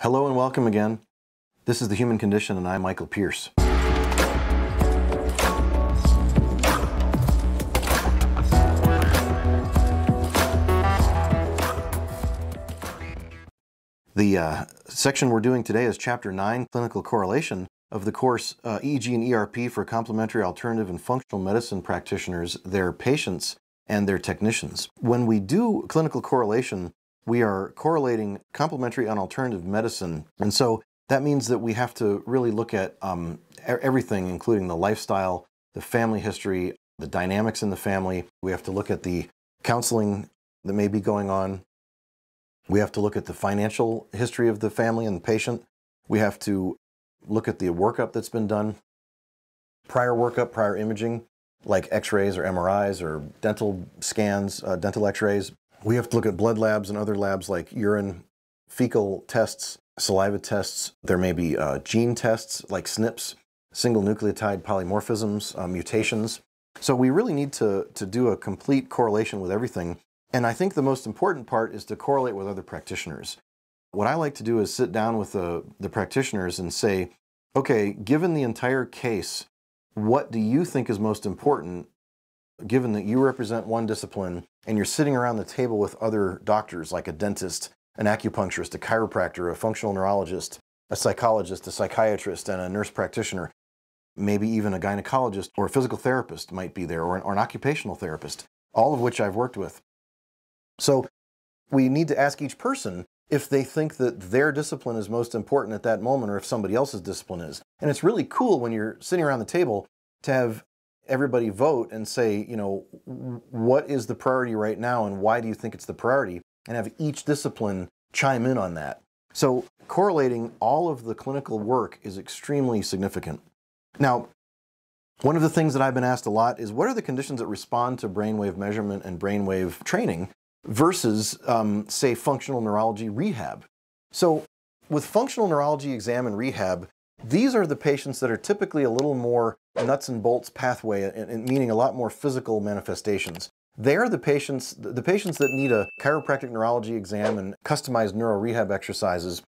Hello and welcome again. This is The Human Condition, and I'm Michael Pierce. The uh, section we're doing today is Chapter 9 Clinical Correlation of the course uh, EEG and ERP for complementary alternative and functional medicine practitioners, their patients, and their technicians. When we do clinical correlation, we are correlating complementary and alternative medicine. And so that means that we have to really look at um, everything, including the lifestyle, the family history, the dynamics in the family. We have to look at the counseling that may be going on, we have to look at the financial history of the family and the patient. We have to look at the workup that's been done, prior workup, prior imaging, like x-rays or MRIs or dental scans, uh, dental x-rays. We have to look at blood labs and other labs like urine, fecal tests, saliva tests. There may be uh, gene tests like SNPs, single nucleotide polymorphisms, uh, mutations. So we really need to, to do a complete correlation with everything and I think the most important part is to correlate with other practitioners. What I like to do is sit down with the, the practitioners and say, okay, given the entire case, what do you think is most important, given that you represent one discipline and you're sitting around the table with other doctors like a dentist, an acupuncturist, a chiropractor, a functional neurologist, a psychologist, a psychiatrist, and a nurse practitioner. Maybe even a gynecologist or a physical therapist might be there, or an, or an occupational therapist, all of which I've worked with. So we need to ask each person if they think that their discipline is most important at that moment or if somebody else's discipline is. And it's really cool when you're sitting around the table to have everybody vote and say, you know, what is the priority right now and why do you think it's the priority? And have each discipline chime in on that. So correlating all of the clinical work is extremely significant. Now, one of the things that I've been asked a lot is what are the conditions that respond to brainwave measurement and brainwave training? versus, um, say, functional neurology rehab. So with functional neurology exam and rehab, these are the patients that are typically a little more nuts and bolts pathway, meaning a lot more physical manifestations. They are the patients, the patients that need a chiropractic neurology exam and customized neuro rehab exercises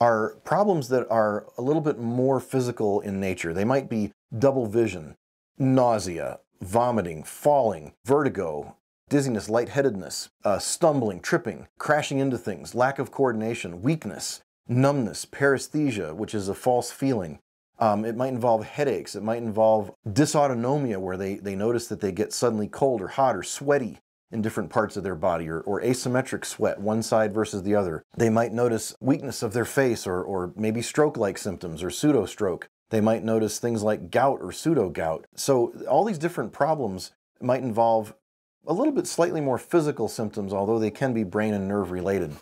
are problems that are a little bit more physical in nature. They might be double vision, nausea, vomiting, falling, vertigo, dizziness, lightheadedness, uh, stumbling, tripping, crashing into things, lack of coordination, weakness, numbness, paresthesia, which is a false feeling. Um, it might involve headaches. It might involve dysautonomia, where they, they notice that they get suddenly cold or hot or sweaty in different parts of their body, or, or asymmetric sweat, one side versus the other. They might notice weakness of their face, or, or maybe stroke like symptoms, or pseudo stroke. They might notice things like gout or pseudo gout. So, all these different problems might involve a little bit slightly more physical symptoms, although they can be brain and nerve related.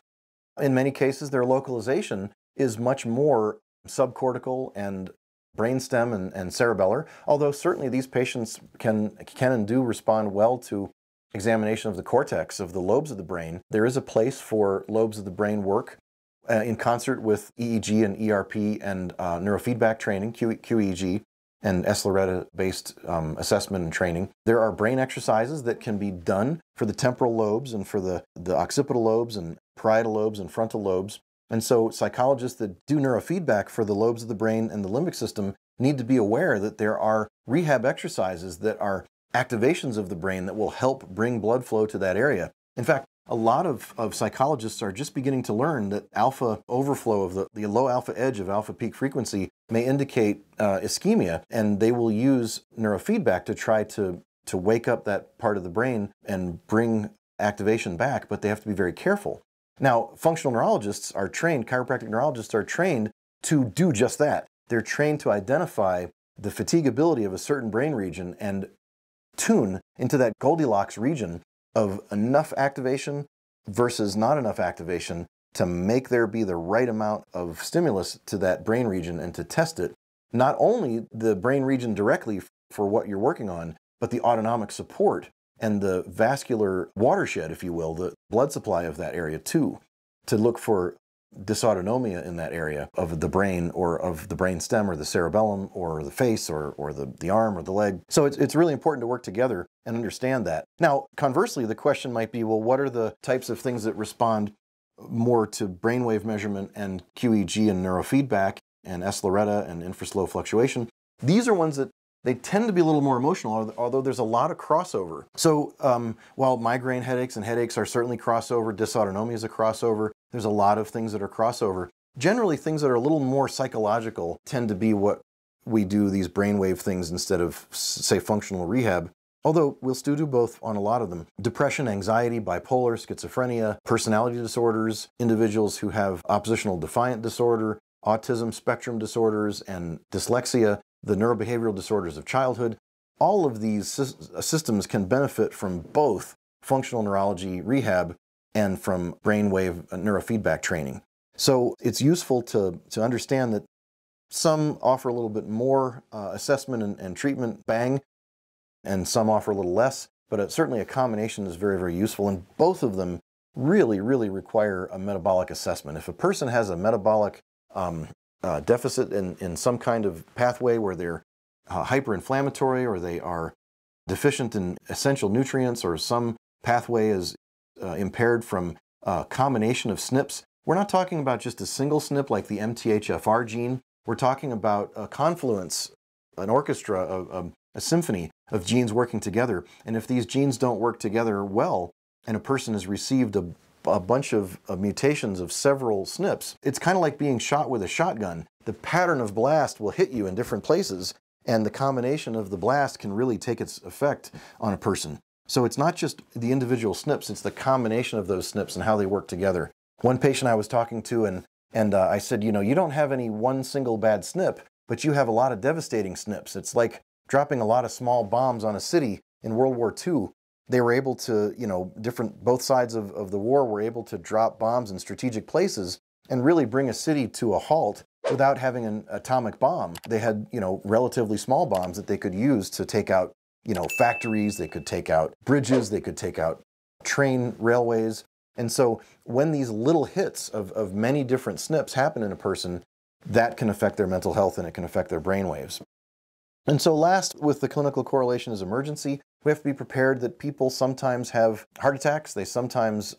In many cases, their localization is much more subcortical and brainstem and, and cerebellar, although certainly these patients can, can and do respond well to examination of the cortex, of the lobes of the brain. There is a place for lobes of the brain work uh, in concert with EEG and ERP and uh, neurofeedback training, Q, QEEG, and sLORETA-based um, assessment and training. There are brain exercises that can be done for the temporal lobes and for the, the occipital lobes and parietal lobes and frontal lobes. And so psychologists that do neurofeedback for the lobes of the brain and the limbic system need to be aware that there are rehab exercises that are activations of the brain that will help bring blood flow to that area. In fact, a lot of, of psychologists are just beginning to learn that alpha overflow of the, the low alpha edge of alpha peak frequency may indicate uh, ischemia, and they will use neurofeedback to try to, to wake up that part of the brain and bring activation back, but they have to be very careful. Now, functional neurologists are trained, chiropractic neurologists are trained to do just that. They're trained to identify the fatigability of a certain brain region and tune into that Goldilocks region of enough activation versus not enough activation to make there be the right amount of stimulus to that brain region and to test it, not only the brain region directly for what you're working on, but the autonomic support and the vascular watershed, if you will, the blood supply of that area too, to look for dysautonomia in that area of the brain or of the brain stem or the cerebellum or the face or, or the, the arm or the leg. So it's, it's really important to work together and understand that. Now, conversely, the question might be, well, what are the types of things that respond more to brainwave measurement and QEEG and neurofeedback and sLORETA and infraslow fluctuation. These are ones that they tend to be a little more emotional, although there's a lot of crossover. So um, while migraine headaches and headaches are certainly crossover, dysautonomia is a crossover, there's a lot of things that are crossover. Generally, things that are a little more psychological tend to be what we do these brainwave things instead of, say, functional rehab. Although we'll still do both on a lot of them. Depression, anxiety, bipolar, schizophrenia, personality disorders, individuals who have oppositional defiant disorder, autism spectrum disorders, and dyslexia, the neurobehavioral disorders of childhood. All of these systems can benefit from both functional neurology rehab and from brainwave neurofeedback training. So it's useful to, to understand that some offer a little bit more uh, assessment and, and, treatment bang, and some offer a little less, but it, certainly a combination is very, very useful. And both of them really, really require a metabolic assessment. If a person has a metabolic um, uh, deficit in, in some kind of pathway where they're uh, hyperinflammatory or they are deficient in essential nutrients or some pathway is uh, impaired from a combination of SNPs, we're not talking about just a single SNP like the MTHFR gene. We're talking about a confluence, an orchestra, a, a, a symphony of genes working together. And if these genes don't work together well, and a person has received a, a bunch of, of, mutations of several SNPs, it's kind of like being shot with a shotgun. The pattern of blast will hit you in different places, and the combination of the blast can really take its effect on a person. So it's not just the individual SNPs, it's the combination of those SNPs and how they work together. One patient I was talking to and and uh, I said, you know, you don't have any one single bad SNP, but you have a lot of devastating SNPs. It's like dropping a lot of small bombs on a city in World War II. They were able to, you know, different, both sides of, of the war were able to drop bombs in strategic places and really bring a city to a halt without having an atomic bomb. They had, you know, relatively small bombs that they could use to take out, you know, factories, they could take out bridges, they could take out train railways. And so when these little hits of, of many different SNPs happen in a person, that can affect their mental health and it can affect their brain waves. And so last, with the clinical correlation as emergency, we have to be prepared that people sometimes have heart attacks. They sometimes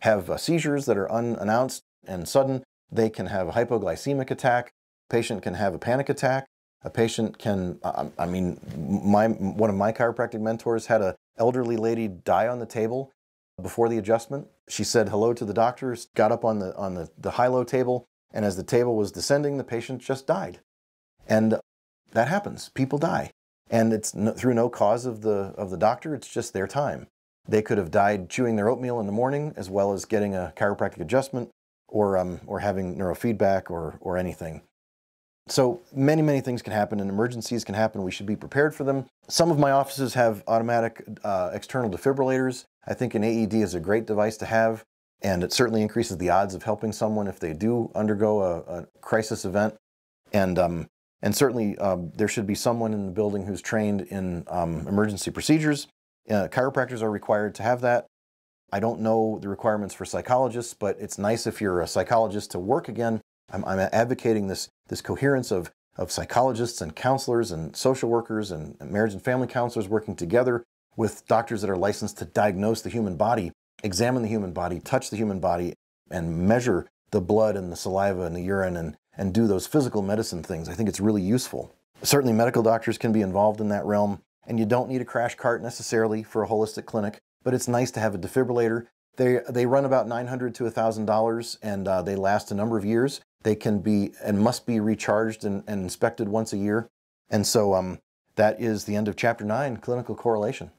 have uh, seizures that are unannounced and sudden. They can have a hypoglycemic attack. A patient can have a panic attack. A patient can, I mean, my, one of my chiropractic mentors had an elderly lady die on the table before the adjustment. She said hello to the doctors, got up on the, on the, the high-low table, and as the table was descending, the patient just died. And that happens. People die. And it's no, through no cause of the, of the doctor, it's just their time. They could have died chewing their oatmeal in the morning, as well as getting a chiropractic adjustment or, um, or having neurofeedback or, or anything. So many, many things can happen and emergencies can happen. We should be prepared for them. Some of my offices have automatic uh, external defibrillators. I think an AED is a great device to have, and it certainly increases the odds of helping someone if they do undergo a, a crisis event. And, um, and certainly um, there should be someone in the building who's trained in um, emergency procedures. Uh, chiropractors are required to have that. I don't know the requirements for psychologists, but it's nice if you're a psychologist to work again I'm, I'm advocating this, this coherence of, of psychologists and counselors and social workers and marriage and family counselors working together with doctors that are licensed to diagnose the human body, examine the human body, touch the human body, and measure the blood and the saliva and the urine and, and do those physical medicine things. I think it's really useful. Certainly medical doctors can be involved in that realm, and you don't need a crash cart necessarily for a holistic clinic, but it's nice to have a defibrillator. They, they run about $900 to $1,000 and uh, they last a number of years. They can be and must be recharged and, and inspected once a year. And so um, that is the end of chapter nine, clinical correlation.